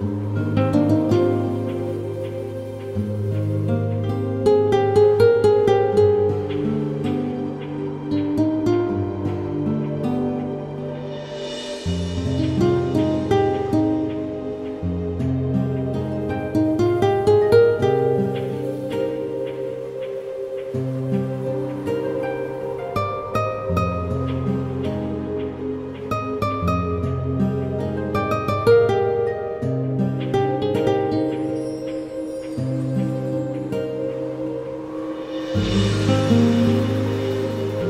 Música